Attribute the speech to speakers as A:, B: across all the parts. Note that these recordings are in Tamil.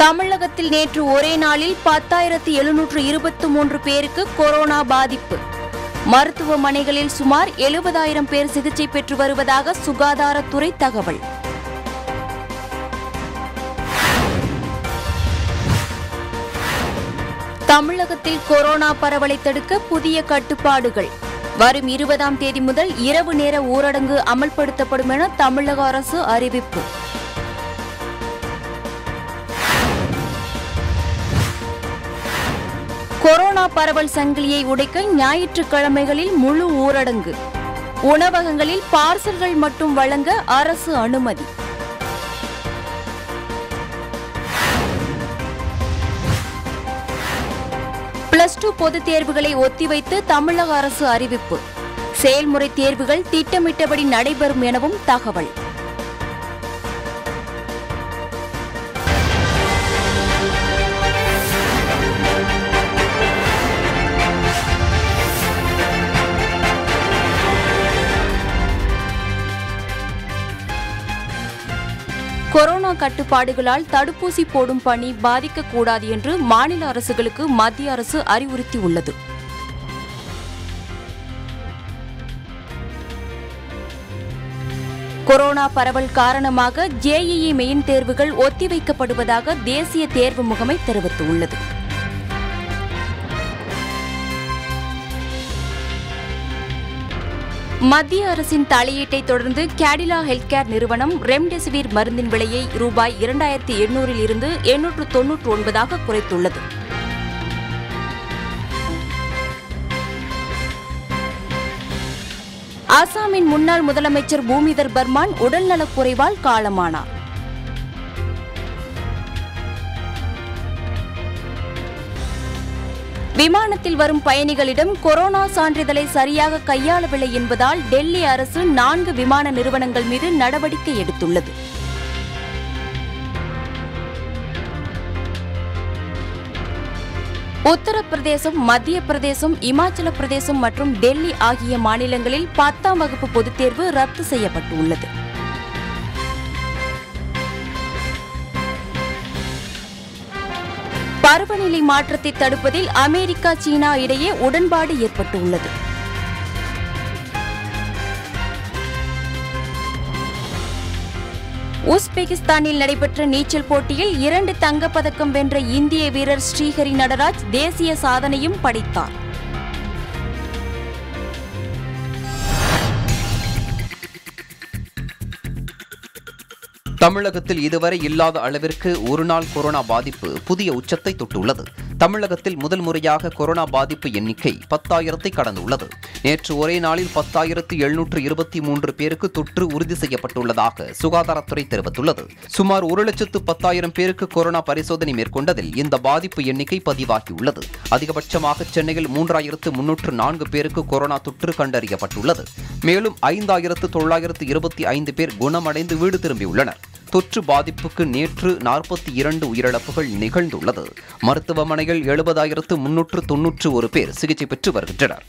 A: தமிழகத்தில் நேற்று ஒரே நாளில் பத்தாயிரத்து எழுநூற்று இருபத்து மூன்று பேருக்கு கொரோனா பாதிப்பு. மருத்துவமனைகளில் சுமார் எழுபதாயிரம் பேர் சிகிச்சை பெற்று வருவதாக சுகாதாரத்துறை தகவல். தமிழகத்தில் கொரோனா பரவலை தடுக்க புதிய கட்டுப்பாடுகள். வரும் இருபதாம் தேதி முதல் இரவு நேர ஊரடங்கு அமல்படுத்தப்படும் என தமிழக அரசு அறிவிப்பு. கொரோனா பரவல் சங்கிலியை உடைக்க ஞாயிற்றுக்கிழமைகளில் முழு ஊரடங்கு. உணவகங்களில் பார்சல்கள் மட்டும் வழங்க அரசு அனுமதி. பிளஸ் டூ பொதுத் தேர்வுகளை ஒத்திவைத்து தமிழக அரசு அறிவிப்பு. செயல்முறை தேர்வுகள் திட்டமிட்டபடி நடைபெறும் எனவும் தகவல். கட்டுப்பாடுகளால் தடுப்பூசி போடும் பணி பாதிக்கக்கூடாது என்று மாநில அரசுகளுக்கு மத்திய அரசு அறிவுறுத்தியுள்ளது. கொரோனா பரவல் காரணமாக ஜேஇஇ மெயின் தேர்வுகள் ஒத்திவைக்கப்படுவதாக தேசிய தேர்வு முகமை தெரிவித்துள்ளது. மத்திய அரசின் தலையீட்டை தொடர்ந்து கேடிலா ஹெல்த் கேர் நிறுவனம் ரெம்டெசிவிர் மருந்தின் விலையை ரூபாய் இரண்டாயிரத்தி எண்ணூறில் இருந்து எண்ணூற்று தொன்னூற்று ஒன்பதாக குறைத்துள்ளது. அசாமின் முன்னாள் முதலமைச்சர் பூமிதர் பர்மான் உடல்நலக் குறைவால் காலமானார். விமானத்தில் வரும் பயணிகளிடம் கொரோனா சான்றிதழை சரியாக கையாளவில்லை என்பதால் டெல்லி அரசு நான்கு விமான நிறுவனங்கள் மீது நடவடிக்கை எடுத்துள்ளது. உத்தரப்பிரதேசம் மத்திய பிரதேசம் இமாச்சல பிரதேசம் மற்றும் டெல்லி ஆகிய மாநிலங்களில் பத்தாம் வகுப்பு பொதுத்தேர்வு ரத்து செய்யப்பட்டுள்ளது. பருவநிலை மாற்றத்தை தடுப்பதில் அமெரிக்கா சீனா இடையே உடன்பாடு ஏற்பட்டுள்ளது. உஸ்பெகிஸ்தானில் நடைபெற்ற நீச்சல் போட்டியில் இரண்டு தங்கப்பதக்கம் வென்ற இந்திய வீரர் ஸ்ரீஹரி நடராஜ் தேசிய சாதனையும் படைத்தார்.
B: தமிழகத்தில் இதுவரை இல்லாத அளவிற்கு ஒருநாள் கொரோனா பாதிப்பு புதிய உச்சத்தை தொட்டுள்ளது. தமிழகத்தில் முதல் முறையாக கொரோனா பாதிப்பு எண்ணிக்கை பத்தாயிரத்தை கடந்துள்ளது. நேற்று ஒரே நாளில் பத்தாயிரத்து எழுநூற்று இருபத்தி மூன்று பேருக்கு தொற்று உறுதி செய்யப்பட்டுள்ளதாக சுகாதாரத்துறை தெரிவித்துள்ளது. சுமார் ஒரு லட்சத்து பத்தாயிரம் பேருக்கு கொரோனா பரிசோதனை மேற்கொண்டதில் இந்த பாதிப்பு எண்ணிக்கை பதிவாகியுள்ளது. அதிகபட்சமாக சென்னையில் மூன்றாயிரத்து முன்னூற்று நான்கு பேருக்கு கொரோனா தொற்று கண்டறியப்பட்டுள்ளது. மேலும் ஐந்தாயிரத்து தொள்ளாயிரத்து இருபத்தி ஐந்து பேர் குணமடைந்து வீடு திரும்பியுள்ளனர். தொற்று பாதிப்புக்கு நேற்று நாற்பத்தி இரண்டு உயிரிழப்புகள் நிகழ்ந்துள்ளது. மருத்துவமனையில் எழுபதாயிரத்து முன்னூற்று தொன்னூற்று ஒரு பேர் சிகிச்சை பெற்று வருகின்றனர்.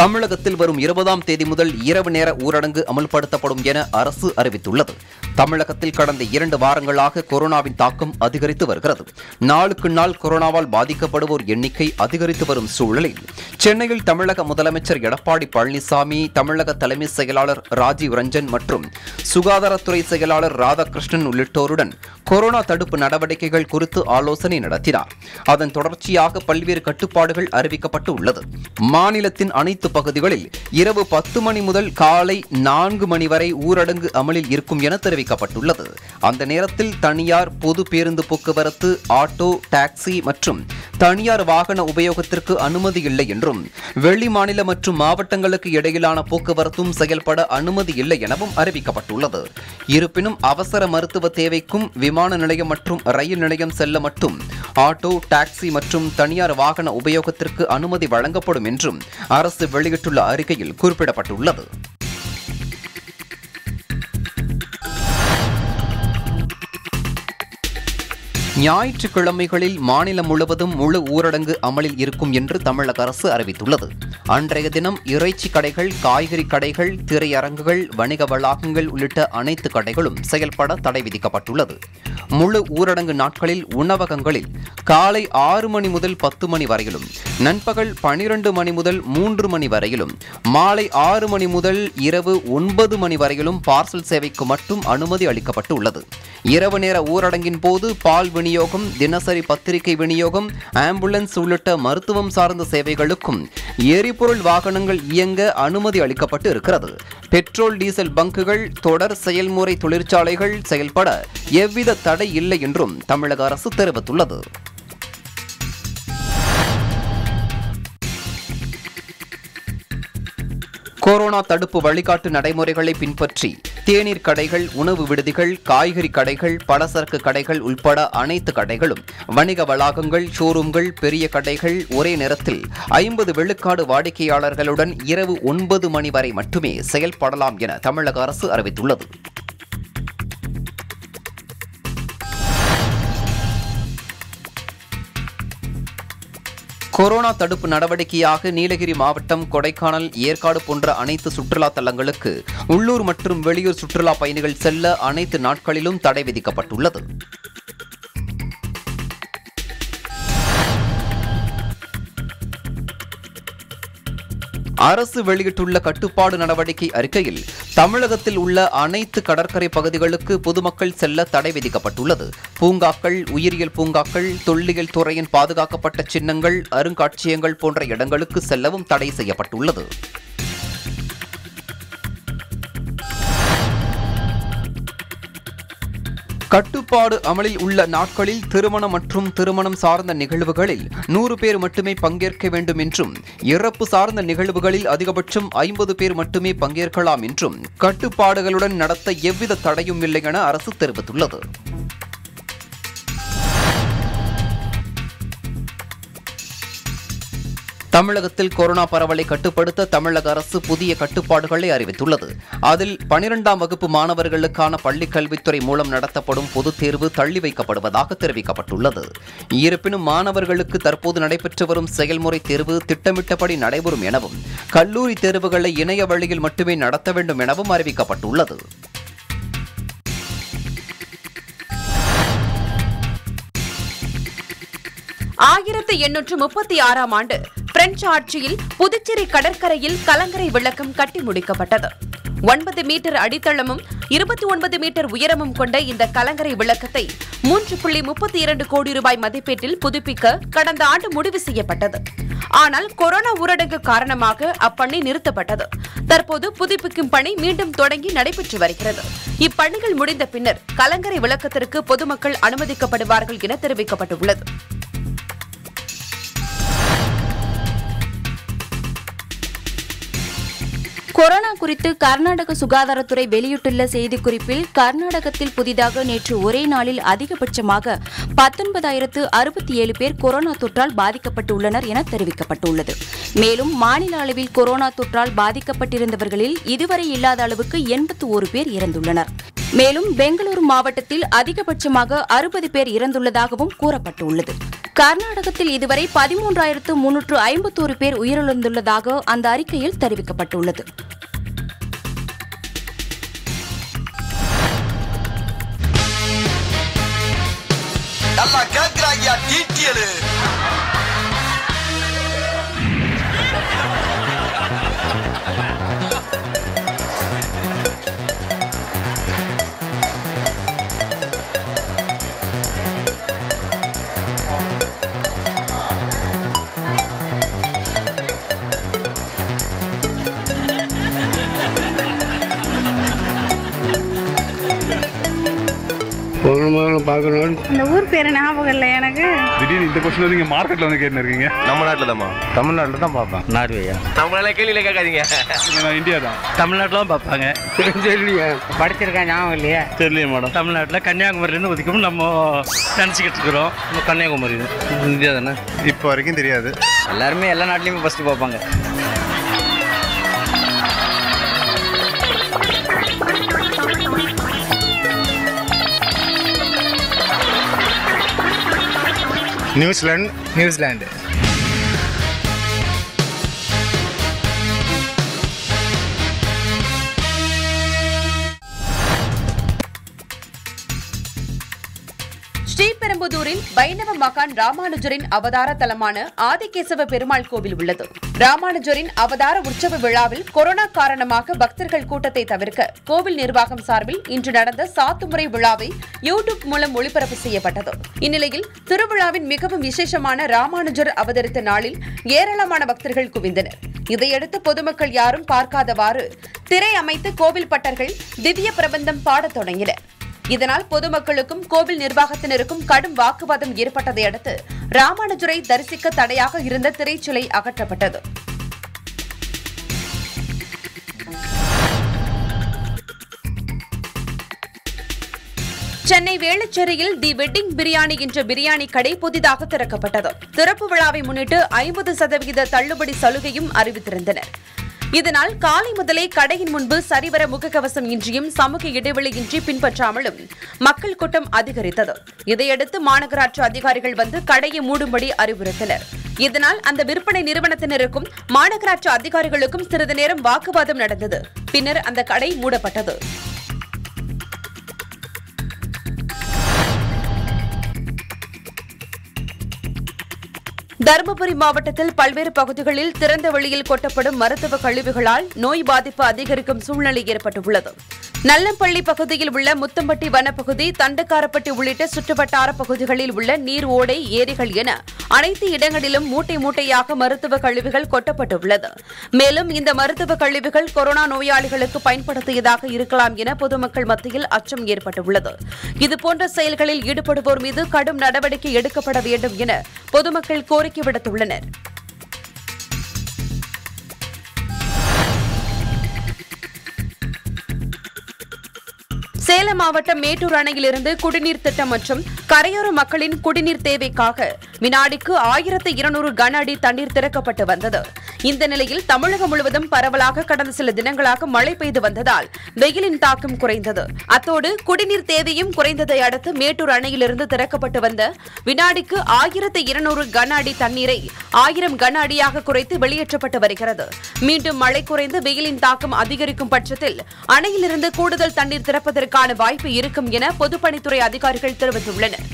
B: தமிழகத்தில் வரும் இருபதாம் தேதி முதல் இரவு நேர ஊரடங்கு அமல்படுத்தப்படும் என அரசு அறிவித்துள்ளது. தமிழகத்தில் கடந்த இரண்டு வாரங்களாக கொரோனாவின் தாக்கம் அதிகரித்து வருகிறது. நாளுக்கு நாள் கொரோனாவால் பாதிக்கப்படுவோர் எண்ணிக்கை அதிகரித்து வரும் சூழலில். சென்னையில் தமிழக முதலமைச்சர் எடப்பாடி பழனிசாமி தமிழக தலைமை செயலாளர் ராஜீவ் ரஞ்சன் மற்றும் சுகாதாரத்துறை செயலாளர் ராதாகிருஷ்ணன் உள்ளிட்டோருடன் கொரோனா தடுப்பு நடவடிக்கைகள் குறித்து ஆலோசனை நடத்தினார். அதன் தொடர்ச்சியாக பல்வேறு கட்டுப்பாடுகள் அறிவிக்கப்பட்டு உள்ளது. மாநிலத்தின் அனைத்து பகுதிகளில் இரவு பத்து மணி முதல் காலை நான்கு மணி வரை ஊரடங்கு அமலில் இருக்கும் என தெரிவிக்கப்பட்டுள்ளது. அந்த நேரத்தில் தனியார் பொது பேருந்து போக்குவரத்து ஆட்டோ டாக்ஸி மற்றும் தனியார் வாகன உபயோகத்திற்கு அனுமதி இல்லை என்றும் வெளி மாநில மற்றும் மாவட்டங்களுக்கு இடையிலான போக்குவரத்தும் செயல்பட அனுமதி இல்லை எனவும் அறிவிக்கப்பட்டுள்ளது. இருப்பினும் அவசர மருத்துவ தேவைக்கும் விமான நிலையம் மற்றும் ரயில் நிலையம் செல்ல மட்டும் ஆட்டோ டாக்ஸி மற்றும் தனியார் வாகன உபயோகத்திற்கு அனுமதி வழங்கப்படும் என்றும் அரசு வெளியிட்டுள்ள அறிக்கையில் குறிப்பிடப்பட்டுள்ளது. ஞாயிற்றுக்கிழமைகளில் மாநிலம் முழுவதும் முழு ஊரடங்கு அமலில் இருக்கும் என்று தமிழக அரசு அறிவித்துள்ளது. அன்றைய தினம் இறைச்சி கடைகள் காய்கறி கடைகள் திரையரங்குகள் வணிக வளாகங்கள் உள்ளிட்ட அனைத்து கடைகளும் செயல்பட தடை விதிக்கப்பட்டுள்ளது. முழு ஊரடங்கு நாட்களில் உணவகங்களில் காலை ஆறு மணி முதல் பத்து மணி வரையிலும் நண்பகல் பனிரெண்டு மணி முதல் மூன்று மணி வரையிலும் மாலை ஆறு மணி முதல் இரவு ஒன்பது மணி வரையிலும் பார்சல் சேவைக்கு மட்டும் அனுமதி அளிக்கப்பட்டு உள்ளது இரவு நேர ஊரடங்கின் போது பால் விநியோகம் தினசரி பத்திரிகை விநியோகம் ஆம்புலன்ஸ் உள்ளிட்ட மருத்துவம் சார்ந்த சேவைகளுக்கும் எரிபொருள் வாகனங்கள் இயங்க அனுமதி அளிக்கப்பட்டு இருக்கிறது. பெட்ரோல் டீசல் பங்குகள் தொடர் செயல்முறை தொழிற்சாலைகள் செயல்பட எவ்வித தடை இல்லை என்றும் தமிழக அரசு தெரிவித்துள்ளது. கொரோனா தடுப்பு வழிகாட்டு நடைமுறைகளை பின்பற்றி தேநீர் கடைகள் உணவு விடுதிகள் காய்கறி கடைகள் பலசரக்கு கடைகள் உட்பட அனைத்து கடைகளும் வணிக வளாகங்கள் ஷோரூம்கள் பெரிய கடைகள் ஒரே நேரத்தில் ஐம்பது விழுக்காடு வாடிக்கையாளர்களுடன் இரவு ஒன்பது மணி வரை மட்டுமே செயல்படலாம் என தமிழக அரசு அறிவித்துள்ளது. கொரோனா தடுப்பு நடவடிக்கையாக நீலகிரி மாவட்டம் கொடைக்கானல் ஏற்காடு போன்ற அனைத்து சுற்றுலா தலங்களுக்கு உள்ளூர் மற்றும் வெளியூர் சுற்றுலா பயணிகள் செல்ல அனைத்து நாட்களிலும் தடை விதிக்கப்பட்டுள்ளது. அரசு வெளியிட்டுள்ள கட்டுப்பாடு நடவடிக்கை அறிக்கையில் தமிழகத்தில் உள்ள அனைத்து கடற்கரை பகுதிகளுக்கு பொதுமக்கள் செல்ல தடை விதிக்கப்பட்டுள்ளது. பூங்காக்கள் உயிரியல் பூங்காக்கள் தொல்லியல் துறையின் பாதுகாக்கப்பட்ட சின்னங்கள் அருங்காட்சியகங்கள் போன்ற இடங்களுக்கு செல்லவும் தடை செய்யப்பட்டுள்ளது. கட்டுப்பாடு அமலில் உள்ள நாட்களில் திருமணம் மற்றும் திருமணம் சார்ந்த நிகழ்வுகளில் நூறு பேர் மட்டுமே பங்கேற்க வேண்டும் என்றும் இறப்பு சார்ந்த நிகழ்வுகளில் அதிகபட்சம் ஐம்பது பேர் மட்டுமே பங்கேற்கலாம் என்றும் கட்டுப்பாடுகளுடன் நடத்த எவ்வித தடையும் இல்லை என அரசு தெரிவித்துள்ளது. தமிழகத்தில் கொரோனா பரவலை கட்டுப்படுத்த தமிழக அரசு புதிய கட்டுப்பாடுகளை அறிவித்துள்ளது. அதில் பனிரெண்டாம் வகுப்பு மாணவர்களுக்கான பள்ளிக் கல்வித்துறை மூலம் நடத்தப்படும் பொதுத் தேர்வு தள்ளி வைக்கப்படுவதாக தெரிவிக்கப்பட்டுள்ளது. இருப்பினும் மாணவர்களுக்கு தற்போது நடைபெற்று வரும் செயல்முறை தேர்வு திட்டமிட்டபடி நடைபெறும் எனவும் கல்லூரி தேர்வுகளை இணைய வழியில் மட்டுமே நடத்த வேண்டும் எனவும் அறிவிக்கப்பட்டுள்ளது.
C: ஆயிரத்தி எண்ணூற்று முப்பத்தி ஆறாம் ஆண்டு பிரெஞ்சு ஆட்சியில் புதுச்சேரி கடற்கரையில் கலங்கரை விளக்கம் கட்டி முடிக்கப்பட்டது. ஒன்பது மீட்டர் அடித்தளமும் இருபத்தி ஒன்பது மீட்டர் உயரமும் கொண்ட இந்த கலங்கரை விளக்கத்தை மூன்று புள்ளி முப்பத்தி இரண்டு கோடி ரூபாய் மதிப்பீட்டில் புதுப்பிக்க கடந்த ஆண்டு முடிவு செய்யப்பட்டது. ஆனால் கொரோனா ஊரடங்கு காரணமாக அப்பணி நிறுத்தப்பட்டது. தற்போது புதுப்பிக்கும் பணி மீண்டும் தொடங்கி நடைபெற்று வருகிறது. இப்பணிகள் முடிந்த பின்னர் கலங்கரை விளக்கத்திற்கு பொதுமக்கள் அனுமதிக்கப்படுவார்கள் என தெரிவிக்கப்பட்டுள்ளது.
A: கொரோனா குறித்து கர்நாடக சுகாதாரத்துறை வெளியிட்டுள்ள செய்திக்குறிப்பில் கர்நாடகத்தில் புதிதாக நேற்று ஒரே நாளில் அதிகபட்சமாக பத்தொன்பதாயிரத்து அறுபத்தி ஏழு பேர் கொரோனா தொற்றால் பாதிக்கப்பட்டுள்ளனர் என தெரிவிக்கப்பட்டுள்ளது. மேலும் மாநில அளவில் கொரோனா தொற்றால் பாதிக்கப்பட்டிருந்தவர்களில் இதுவரை இல்லாத அளவுக்கு எண்பத்து ஒரு பேர் இறந்துள்ளனர். மேலும் பெங்களூரு மாவட்டத்தில் அதிகபட்சமாக அறுபது பேர் இறந்துள்ளதாகவும் கூறப்பட்டுள்ளது. கர்நாடகத்தில் இதுவரை பதிமூன்றாயிரத்து முன்னூற்று ஐம்பத்தோரு பேர் உயிரிழந்துள்ளதாக அந்த அறிக்கையில் தெரிவிக்கப்பட்டுள்ளது.
D: நல்லா
E: கேட்கிறாங்க பார்க்கணும்
F: இந்த ஊர் பேர் ஞாபகம் இல்லை எனக்கு.
G: திடீர்னு இந்த கொஸ்டின் நீங்க மார்க்கெட்ல வந்து கேட்டு இருக்கீங்க
D: நம்ம நாட்டுல தான்மா.
E: தமிழ்நாட்டில் தான் பார்ப்பேன். நார்வேயா?
D: நம்மளால கேள்வியில கேட்காதீங்க.
G: நான் இந்தியா தான்.
H: தமிழ்நாட்டில் தான் பார்ப்பாங்க.
E: தெரியலையா
F: படிச்சிருக்கேன் ஞாபகம் இல்லையே?
H: தெரியலையே மேடம் தமிழ்நாட்டில் கன்னியாகுமரியிலேருந்து ஒதுக்கணும் நம்ம நினச்சிக்கிட்டு இருக்கிறோம். நம்ம கன்னியாகுமரி இந்தியா தானே?
G: இப்போ வரைக்கும் தெரியாது.
H: எல்லாருமே எல்லா நாட்டிலையுமே ஃபஸ்ட்டு பார்ப்பாங்க.
E: ന്യൂസിലാൻഡ് ന്യൂസിലാൻഡ്
C: திருப்பூரில் வைணவ மகான் ராமானுஜரின் அவதார தலமான ஆதிகேசவ பெருமாள் கோவில் உள்ளது. ராமானுஜரின் அவதார உற்சவ விழாவில் கொரோனா காரணமாக பக்தர்கள் கூட்டத்தை தவிர்க்க கோவில் நிர்வாகம் சார்பில் இன்று நடந்த சாத்துமுறை விழாவை யூடியூப் மூலம் ஒளிபரப்பு செய்யப்பட்டது. இந்நிலையில் திருவிழாவின் மிகவும் விசேஷமான ராமானுஜர் அவதரித்த நாளில் ஏராளமான பக்தர்கள் குவிந்தனர். இதையடுத்து பொதுமக்கள் யாரும் பார்க்காதவாறு திரை அமைத்து கோவில் பட்டர்கள் திவ்ய பிரபந்தம் பாடத் தொடங்கினர். இதனால் பொதுமக்களுக்கும் கோவில் நிர்வாகத்தினருக்கும் கடும் வாக்குவாதம் ஏற்பட்டதை அடுத்து ராமானுஜரை தரிசிக்க தடையாக இருந்த திரைச்சிலை அகற்றப்பட்டது. சென்னை வேளச்சேரியில் தி வெட்டிங் பிரியாணி என்ற பிரியாணி கடை புதிதாக திறக்கப்பட்டது. திறப்பு விழாவை முன்னிட்டு ஐம்பது சதவிகித தள்ளுபடி சலுகையும் அறிவித்திருந்தனர். இதனால் காலை முதலே கடையின் முன்பு சரிவர முகக்கவசம் இன்றியும் சமூக இடைவெளியின்றி பின்பற்றாமலும் மக்கள் கூட்டம் அதிகரித்தது. இதையடுத்து மாநகராட்சி அதிகாரிகள் வந்து கடையை மூடும்படி அறிவுறுத்தினர். இதனால் அந்த விற்பனை நிறுவனத்தினருக்கும் மாநகராட்சி அதிகாரிகளுக்கும் சிறிது நேரம் வாக்குவாதம் நடந்தது. பின்னர் அந்த கடை மூடப்பட்டது. தருமபுரி மாவட்டத்தில் பல்வேறு பகுதிகளில் திறந்த வெளியில் கொட்டப்படும் மருத்துவ கழிவுகளால் நோய் பாதிப்பு அதிகரிக்கும் சூழ்நிலை ஏற்பட்டுள்ளது. நல்லம்பள்ளி பகுதியில் உள்ள முத்தம்பட்டி வனப்பகுதி தண்டக்காரப்பட்டி உள்ளிட்ட சுற்றுவட்டார பகுதிகளில் உள்ள நீர் ஓடை ஏரிகள் என அனைத்து இடங்களிலும் மூட்டை மூட்டையாக மருத்துவ கழிவுகள் கொட்டப்பட்டுள்ளது. மேலும் இந்த மருத்துவ கழிவுகள் கொரோனா நோயாளிகளுக்கு பயன்படுத்தியதாக இருக்கலாம் என பொதுமக்கள் மத்தியில் அச்சம் ஏற்பட்டுள்ளது. இதுபோன்ற செயல்களில் ஈடுபடுவோர் மீது கடும் நடவடிக்கை எடுக்கப்பட வேண்டும் என பொதுமக்கள் கோரிக்கை விடுத்துள்ளனர் சேலம் மாவட்டம் மேட்டூர் அணையிலிருந்து குடிநீர் திட்டம் மற்றும் கரையோர மக்களின் குடிநீர் தேவைக்காக வினாடிக்கு ஆயிரத்து இருநூறு கன அடி தண்ணீர் திறக்கப்பட்டு வந்தது. இந்த நிலையில் தமிழகம் முழுவதும் பரவலாக கடந்த சில தினங்களாக மழை பெய்து வந்ததால் வெயிலின் தாக்கம் குறைந்தது. அத்தோடு குடிநீர் தேவையும் குறைந்ததை அடுத்து மேட்டூர் அணையிலிருந்து திறக்கப்பட்டு வந்த வினாடிக்கு ஆயிரத்து இருநூறு கன அடி தண்ணீரை ஆயிரம் கன அடியாக குறைத்து வெளியேற்றப்பட்டு வருகிறது. மீண்டும் மழை குறைந்து வெயிலின் தாக்கம் அதிகரிக்கும் பட்சத்தில் அணையிலிருந்து கூடுதல் தண்ணீர் திறப்பதற்கான வாய்ப்பு இருக்கும் என பொதுப்பணித்துறை அதிகாரிகள் தெரிவித்துள்ளனர்.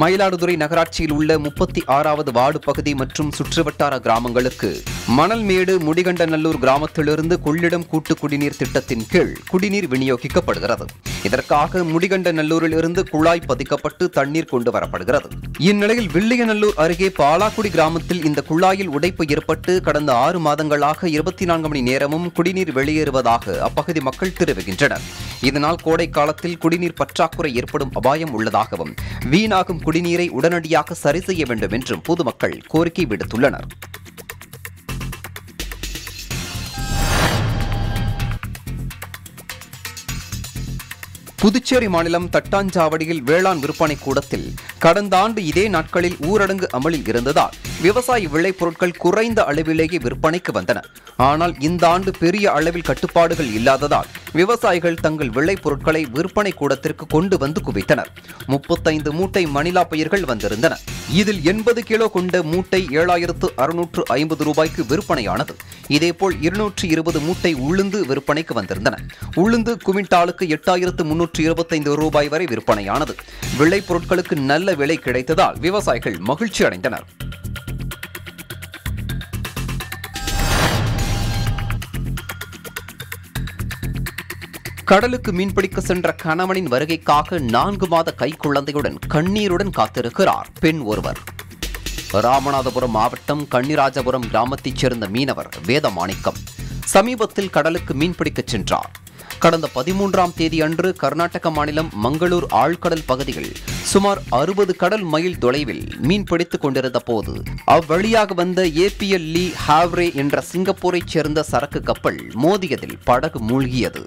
B: மயிலாடுதுறை நகராட்சியில் உள்ள முப்பத்தி ஆறாவது வார்டு பகுதி மற்றும் சுற்றுவட்டார கிராமங்களுக்கு மணல்மேடு முடிகண்டநல்லூர் கிராமத்திலிருந்து கொள்ளிடம் கூட்டு குடிநீர் திட்டத்தின் கீழ் குடிநீர் விநியோகிக்கப்படுகிறது. இதற்காக முடிகண்டநல்லூரில் இருந்து குழாய் பதிக்கப்பட்டு தண்ணீர் கொண்டு வரப்படுகிறது. இந்நிலையில் வில்லியநல்லூர் அருகே பாலாக்குடி கிராமத்தில் இந்த குழாயில் உடைப்பு ஏற்பட்டு கடந்த ஆறு மாதங்களாக இருபத்தி நான்கு மணி நேரமும் குடிநீர் வெளியேறுவதாக அப்பகுதி மக்கள் தெரிவிக்கின்றனர். இதனால் கோடை காலத்தில் குடிநீர் பற்றாக்குறை ஏற்படும் அபாயம் உள்ளதாகவும் வீணாகும் குடிநீரை உடனடியாக சரி செய்ய வேண்டும் என்றும் பொதுமக்கள் கோரிக்கை விடுத்துள்ளனர். புதுச்சேரி மாநிலம் தட்டாஞ்சாவடியில் வேளாண் விற்பனை கூடத்தில் கடந்த ஆண்டு இதே நாட்களில் ஊரடங்கு அமலில் இருந்ததால் விவசாய விளைபொருட்கள் குறைந்த அளவிலேயே விற்பனைக்கு வந்தன. ஆனால் இந்த ஆண்டு பெரிய அளவில் கட்டுப்பாடுகள் இல்லாததால் விவசாயிகள் தங்கள் விளைபொருட்களை விற்பனை கூடத்திற்கு கொண்டு வந்து குவித்தனர். முப்பத்தைந்து மூட்டை மணிலா பயிர்கள் வந்திருந்தன. இதில் எண்பது கிலோ கொண்ட மூட்டை ஏழாயிரத்து அறுநூற்று ஐம்பது ரூபாய்க்கு விற்பனையானது. இதேபோல் இருநூற்று இருபது மூட்டை உளுந்து விற்பனைக்கு வந்திருந்தன. உளுந்து குவிண்டாலுக்கு எட்டாயிரத்து முன்னூற்று இருநூற்று இருபத்தைந்து ரூபாய் வரை விற்பனையானது. விளைபொருட்களுக்கு நல்ல விலை கிடைத்ததால் விவசாயிகள் மகிழ்ச்சி அடைந்தனர். கடலுக்கு மீன்பிடிக்க சென்ற கணவனின் வருகைக்காக நான்கு மாத கைக்குழந்தையுடன் கண்ணீருடன் காத்திருக்கிறார் பெண் ஒருவர். ராமநாதபுரம் மாவட்டம் கன்னிராஜபுரம் கிராமத்தைச் சேர்ந்த மீனவர் வேதமாணிக்கம். சமீபத்தில் கடலுக்கு மீன்பிடிக்கச் சென்றார். கடந்த பதிமூன்றாம் தேதி அன்று கர்நாடக மாநிலம் மங்களூர் ஆழ்கடல் பகுதியில் சுமார் அறுபது கடல் மைல் தொலைவில் மீன் பிடித்துக் கொண்டிருந்த போது அவ்வழியாக வந்த ஏபிஎல் லீ ஹாவ்ரே என்ற சிங்கப்பூரைச் சேர்ந்த சரக்கு கப்பல் மோதியதில் படகு மூழ்கியது.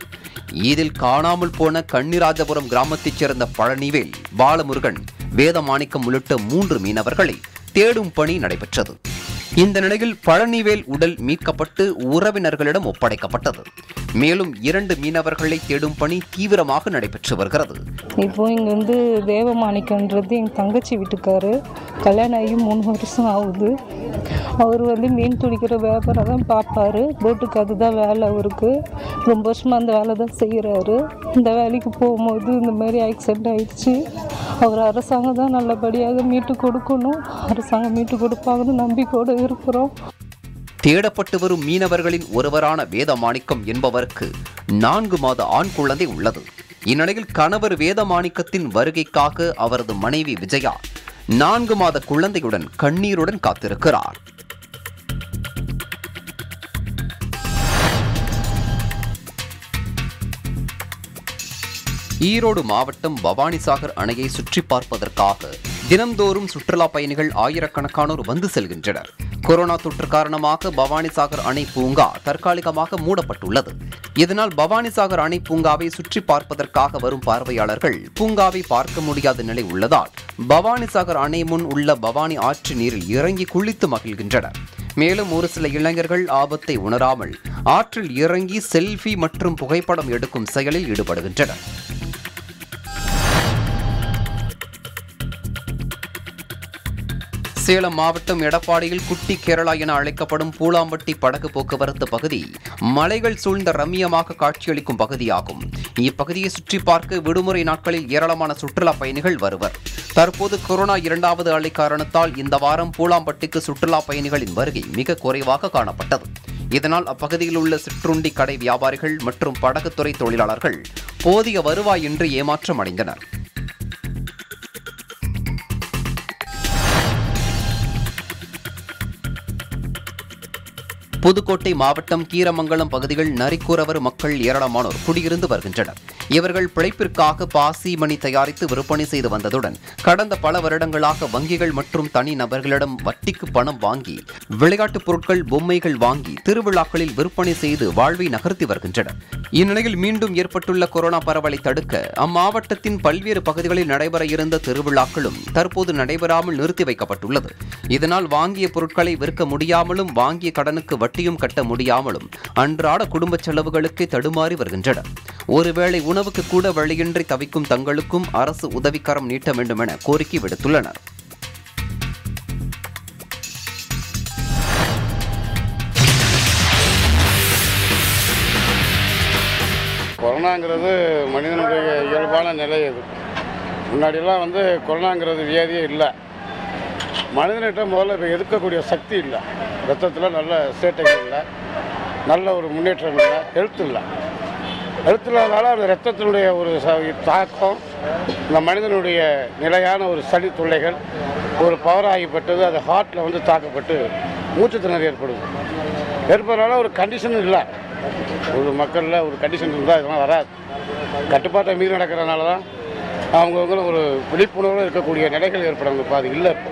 B: இதில் காணாமல் போன கன்னிராஜபுரம் கிராமத்தைச் சேர்ந்த பழனிவேல் பாலமுருகன் வேதமாணிக்கம் உள்ளிட்ட மூன்று மீனவர்களை தேடும் பணி நடைபெற்றது. இந்த நிலையில் பழனிவேல் உடல் மீட்கப்பட்டு உறவினர்களிடம் ஒப்படைக்கப்பட்டது. மேலும் இரண்டு மீனவர்களை தேடும் பணி தீவிரமாக நடைபெற்று வருகிறது.
I: இப்போ இங்கே வந்து தேவமாணிக்கன்றது எங்கள் தங்கச்சி வீட்டுக்காரு. கல்யாணம் ஆகி மூணு வருஷம் ஆகுது. அவர் வந்து மீன் துடிக்கிற வியாபாரம் தான் பார்ப்பாரு. போட்டுக்கு அதுதான் வேலை அவருக்கு. ரொம்ப வருஷமாக அந்த வேலை தான் செய்கிறாரு இந்த வேலைக்கு போகும்போது இந்த மாதிரி ஆக்சிடெண்ட் ஆயிடுச்சு. அவர் அரசாங்கம் தான் நல்லபடியாக மீட்டு கொடுக்கணும். அரசாங்கம் மீட்டு கொடுப்பாங்கன்னு நம்பிக்கையோடு இருக்கிறோம்.
B: தேடப்பட்டு வரும் மீனவர்களின் ஒருவரான வேதமாணிக்கம் என்பவருக்கு நான்கு மாத ஆண் குழந்தை உள்ளது. இந்நிலையில் கணவர் வேதமாணிக்கத்தின் வருகைக்காக அவரது மனைவி விஜயா நான்கு மாத குழந்தையுடன் கண்ணீருடன் காத்திருக்கிறார். ஈரோடு மாவட்டம் பவானிசாகர் அணையை சுற்றி பார்ப்பதற்காக தினம்தோறும் சுற்றுலா பயணிகள் ஆயிரக்கணக்கானோர் வந்து செல்கின்றனர். கொரோனா தொற்று காரணமாக பவானிசாகர் அணை பூங்கா தற்காலிகமாக மூடப்பட்டுள்ளது. இதனால் பவானிசாகர் அணை பூங்காவை சுற்றி பார்ப்பதற்காக வரும் பார்வையாளர்கள் பூங்காவை பார்க்க முடியாத நிலை உள்ளதால் பவானிசாகர் அணை முன் உள்ள பவானி ஆற்று நீரில் இறங்கி குளித்து மகிழ்கின்றனர். மேலும் ஒரு சில இளைஞர்கள் ஆபத்தை உணராமல் ஆற்றில் இறங்கி செல்ஃபி மற்றும் புகைப்படம் எடுக்கும் செயலில் ஈடுபடுகின்றனர். சேலம் மாவட்டம் எடப்பாடியில் குட்டி கேரளா என அழைக்கப்படும் பூலாம்பட்டி படகு போக்குவரத்து பகுதி மலைகள் சூழ்ந்த ரம்மியமாக காட்சியளிக்கும் பகுதியாகும். இப்பகுதியை சுற்றி பார்க்க விடுமுறை நாட்களில் ஏராளமான சுற்றுலா பயணிகள் வருவர். தற்போது கொரோனா இரண்டாவது அலை காரணத்தால் இந்த வாரம் பூலாம்பட்டிக்கு சுற்றுலா பயணிகளின் வருகை மிக குறைவாக காணப்பட்டது. இதனால் அப்பகுதியில் உள்ள சிற்றுண்டி கடை வியாபாரிகள் மற்றும் படகுத்துறை தொழிலாளர்கள் போதிய வருவாயின்றி ஏமாற்றம் அடைந்தனர். புதுக்கோட்டை மாவட்டம் கீரமங்கலம் பகுதிகள் நரிக்கூரவர் மக்கள் ஏராளமானோர் குடியிருந்து வருகின்றனர். இவர்கள் பிழைப்பிற்காக பாசி மணி தயாரித்து விற்பனை செய்து வந்ததுடன் கடந்த பல வருடங்களாக வங்கிகள் மற்றும் தனி நபர்களிடம் வட்டிக்கு பணம் வாங்கி விளையாட்டுப் பொருட்கள் பொம்மைகள் வாங்கி திருவிழாக்களில் விற்பனை செய்து வாழ்வை நகர்த்தி வருகின்றனர். இந்நிலையில் மீண்டும் ஏற்பட்டுள்ள கொரோனா பரவலை தடுக்க அம்மாவட்டத்தின் பல்வேறு பகுதிகளில் நடைபெற இருந்த திருவிழாக்களும் தற்போது நடைபெறாமல் நிறுத்தி வைக்கப்பட்டுள்ளது. இதனால் வாங்கிய பொருட்களை விற்க முடியாமலும் வாங்கிய கடனுக்கு வட்டியும் கட்ட முடியாமலும் அன்றாட குடும்ப செலவுகளுக்கே தடுமாறி வருகின்றனர். ஒருவேளை உணவுக்கு கூட வழியின்றி தவிக்கும் தங்களுக்கும் அரசு உதவிக்கரம் நீட்ட வேண்டும் என கோரிக்கை விடுத்துள்ளனர்.
E: கொரோனாங்கிறது மனிதனுடைய இயல்பான நிலை அது. முன்னாடியெல்லாம் வந்து கொரோனாங்கிறது வியாதியே இல்லை. மனிதனிட்ட முதல்ல இப்போ எதிர்க்கக்கூடிய சக்தி இல்லை. ரத்தத்தில் நல்ல சேட்டைகள் இல்லை. நல்ல ஒரு முன்னேற்றம் இல்லை. ஹெல்த் இல்லை. ஹெல்த் இல்லாதனால அந்த ரத்தத்தினுடைய ஒரு ச- தாக்கம் இந்த மனிதனுடைய நிலையான ஒரு சளி தொல்லைகள் ஒரு பவர் ஆகிப்பட்டது. அது ஹார்ட்டில் வந்து தாக்கப்பட்டு மூச்சு திணறு ஏற்படுது. ஏற்படுறதுனால ஒரு கண்டிஷன் இல்லை. ஒரு மக்களில் ஒரு கண்டிஷன் இருந்தால் இதெல்லாம் வராது. கட்டுப்பாட்டை மீறி நடக்கிறதுனால தான் அவங்கவுங்களும் ஒரு விழிப்புணர்வு இருக்கக்கூடிய நிலைகள் ஏற்படும். இப்போ அது இல்லை இப்போ.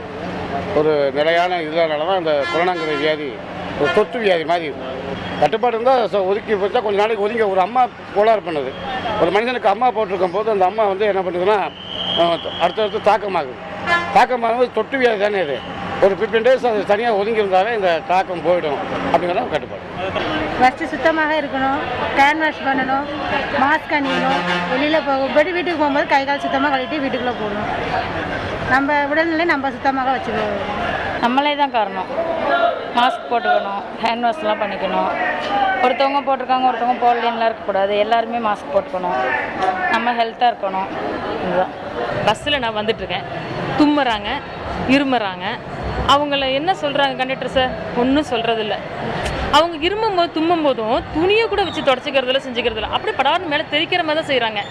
E: ஒரு நிலையான இதனால தான் இந்த கொரோனாங்கிற வியாதி ஒரு தொற்று வியாதி மாதிரி கட்டுப்பாடு இருந்தால் ஒதுக்கி வச்சா கொஞ்சம் நாளைக்கு ஒதுங்கி ஒரு அம்மா கோளாறு பண்ணுது. ஒரு மனிதனுக்கு அம்மா போட்டிருக்கும் போது அந்த அம்மா வந்து என்ன பண்ணுதுன்னா அடுத்த அடுத்தடுத்து தாக்கமாகுது. தாக்கமாகும்போது தொற்று வியாதி தானே இது. ஒரு ஃபிஃப்டீன் டேஸ் அது தனியாக ஒதுங்கி இருந்தாலே இந்த தாக்கம் போயிடும் அப்படிங்கிறத கட்டுப்பாடு.
F: ஃபஸ்ட்டு சுத்தமாக இருக்கணும் ஹேண்ட் வாஷ் பண்ணணும் மாஸ்க் அணியணும் வெளியில் போகும்போது வீட்டுக்கு போகும்போது கை கால் சுத்தமாக கழுவிட்டு வீட்டுக்குள்ளே போகணும் நம்ம உடல்நிலை நம்ம சுத்தமாக வச்சுக்கணும்.
J: நம்மளே தான் காரணம். மாஸ்க் போட்டுக்கணும் ஹேண்ட் வாஷ்லாம் பண்ணிக்கணும். ஒருத்தவங்க போட்டிருக்காங்க ஒருத்தவங்க போடலன்னுலாம் இருக்கக்கூடாது. எல்லாருமே மாஸ்க் போட்டுக்கணும். நம்ம ஹெல்த்தாக இருக்கணும். இதுதான்.
K: பஸ்ஸில் நான் வந்துட்டுருக்கேன். தும்முறாங்க இருமுறாங்க. அவங்கள என்ன சொல்கிறாங்க கண்டக்டர் சார் ஒன்றும் சொல்கிறதில்ல அவங்க இருமும் போது தும்மும் போதும் துணியை கூட வச்சு தொடச்சிக்கிறதுல செஞ்சுக்கிறதில்ல. அப்படியே படார்னு மேலே தெரிக்கிற மாதிரி தான் செய்கிறாங்க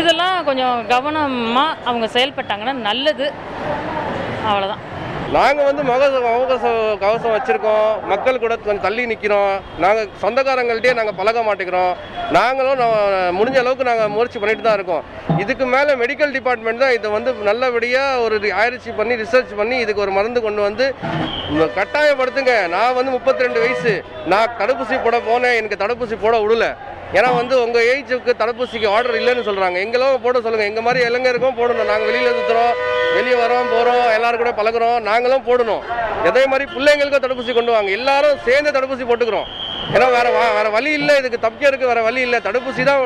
K: இதெல்லாம் கொஞ்சம் கவனமாக அவங்க செயல்பட்டாங்கன்னா நல்லது. அவ்வளோதான்
L: நாங்கள் வந்து முக முகக்கவசம் கவசம் வச்சுருக்கோம். மக்கள் கூட கொஞ்சம் தள்ளி நிற்கிறோம் நாங்கள் சொந்தக்காரங்கள்ட்டே நாங்கள் பழக மாட்டேங்கிறோம். நாங்களும் முடிஞ்ச அளவுக்கு நாங்கள் முயற்சி பண்ணிட்டு தான் இருக்கோம். இதுக்கு மேலே மெடிக்கல் டிபார்ட்மெண்ட் தான் இதை வந்து நல்லபடியாக ஒரு ஆராய்ச்சி பண்ணி ரிசர்ச் பண்ணி இதுக்கு ஒரு மருந்து கொண்டு வந்து கட்டாயப்படுத்துங்க. நான் வந்து முப்பத்தி ரெண்டு வயசு. நான் தடுப்பூசி போட போனேன். எனக்கு தடுப்பூசி போட விடல. ஏன்னா வந்து உங்கள் ஏஜுக்கு தடுப்பூசிக்கு ஆர்டர் இல்லைன்னு சொல்கிறாங்க எங்களும் போட சொல்லுங்கள் எங்கள் மாதிரி இளைஞருக்கும் போடணும். நாங்கள் வெளியில் சுற்றுறோம் வெளியே வரோம் போகிறோம் எல்லாரும் கூட பழகுறோம். நாங்களும் போடணும். அதே மாதிரி பிள்ளைங்களுக்கும் தடுப்பூசி கொண்டு வாங்க. எல்லாரும் சேர்ந்து தடுப்பூசி போட்டுக்கிறோம். ஏன்னா வேற வ- வேற வழி இல்லை. இதுக்கு தப்பிக்கிறதுக்கு வேற வழி இல்லை. தடுப்பூசி தான்